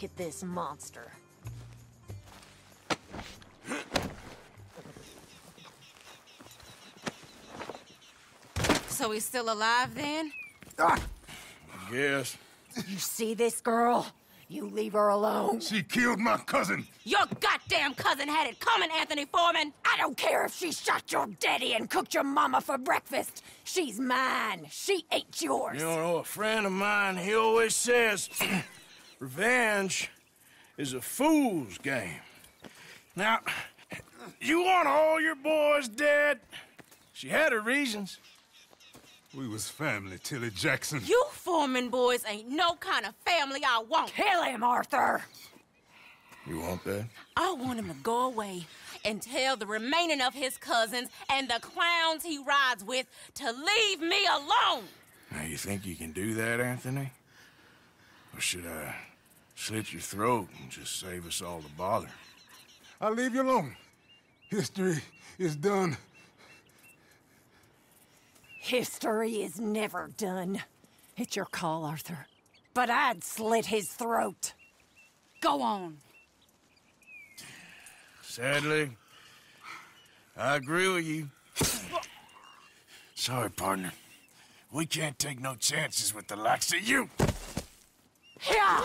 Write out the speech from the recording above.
Look at this monster. So he's still alive then? Ah. Yes. You see this girl? You leave her alone. She killed my cousin. Your goddamn cousin had it coming, Anthony Foreman! I don't care if she shot your daddy and cooked your mama for breakfast. She's mine. She ate yours. You know, a friend of mine, he always says, revenge is a fool's game. Now, you want all your boys dead? She had her reasons. We was family, Tilly Jackson. You Foreman boys ain't no kind of family I want. Kill him, Arthur. You want that? I want him to go away and tell the remaining of his cousins and the clowns he rides with to leave me alone. Now, you think you can do that, Anthony? Or should I slit your throat and just save us all the bother? I'll leave you alone. History is done. History is never done. It's your call, Arthur. But I'd slit his throat. Go on. Sadly, I agree with you. Sorry, partner. We can't take no chances with the likes of you. 是啊。